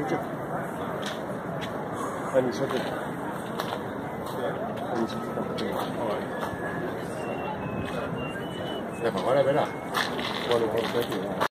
说这个。那你说这个。你说这个。来，跑过来，别了。我我我这个。